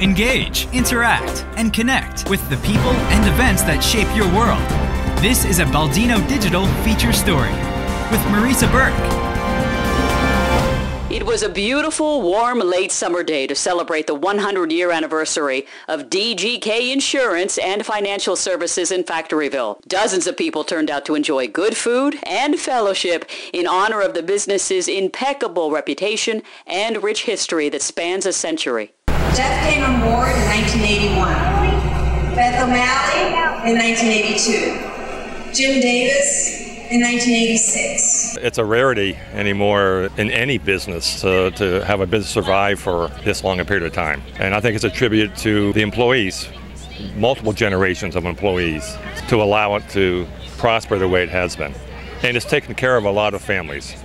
Engage, interact, and connect with the people and events that shape your world. This is a Baldino Digital feature story with Marisa Burke. It was a beautiful, warm, late summer day to celebrate the 100 year anniversary of DGK Insurance and Financial Services in Factoryville. Dozens of people turned out to enjoy good food and fellowship in honor of the business's impeccable reputation and rich history that spans a century. Jeff came on board in 1981. Beth O'Malley in 1982. Jim Davis in 1986. It's a rarity anymore in any business to, to have a business survive for this long a period of time. And I think it's a tribute to the employees, multiple generations of employees, to allow it to prosper the way it has been. And it's taken care of a lot of families,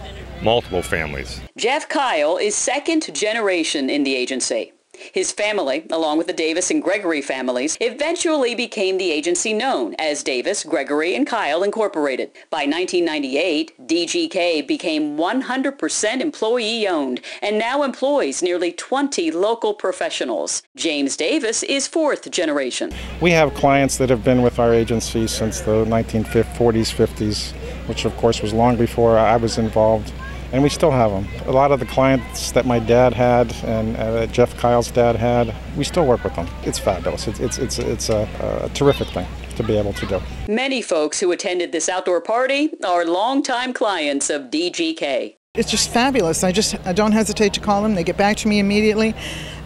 multiple families. Jeff Kyle is second generation in the agency. His family, along with the Davis and Gregory families, eventually became the agency known as Davis, Gregory, and Kyle Incorporated. By 1998, DGK became 100% employee-owned and now employs nearly 20 local professionals. James Davis is fourth generation. We have clients that have been with our agency since the 1940s, 50s, which of course was long before I was involved and we still have them. A lot of the clients that my dad had and uh, Jeff Kyle's dad had, we still work with them. It's fabulous. It's, it's, it's, it's a, a terrific thing to be able to do. Many folks who attended this outdoor party are longtime clients of DGK. It's just fabulous. I just I don't hesitate to call them. They get back to me immediately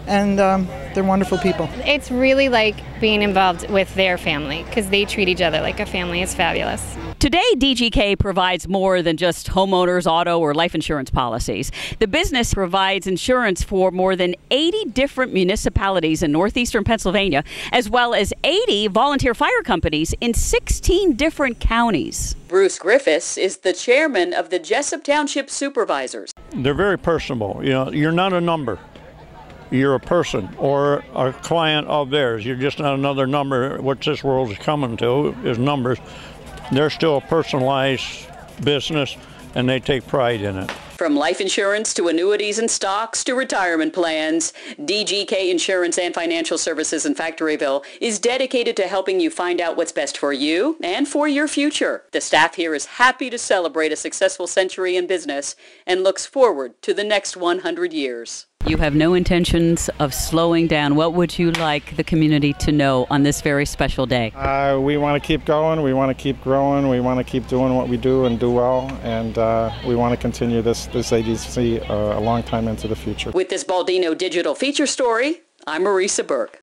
and um, they're wonderful people. It's really like being involved with their family because they treat each other like a family. It's fabulous. Today, DGK provides more than just homeowners, auto, or life insurance policies. The business provides insurance for more than 80 different municipalities in northeastern Pennsylvania, as well as 80 volunteer fire companies in 16 different counties. Bruce Griffiths is the chairman of the Jessup Township Supervisors. They're very personable. You know, you're not a number you're a person or a client of theirs. You're just not another number. What this world is coming to is numbers. They're still a personalized business and they take pride in it. From life insurance to annuities and stocks to retirement plans, DGK Insurance and Financial Services in Factoryville is dedicated to helping you find out what's best for you and for your future. The staff here is happy to celebrate a successful century in business and looks forward to the next 100 years. You have no intentions of slowing down. What would you like the community to know on this very special day? Uh, we want to keep going. We want to keep growing. We want to keep doing what we do and do well. And uh, we want to continue this, this agency uh, a long time into the future. With this Baldino digital feature story, I'm Marisa Burke.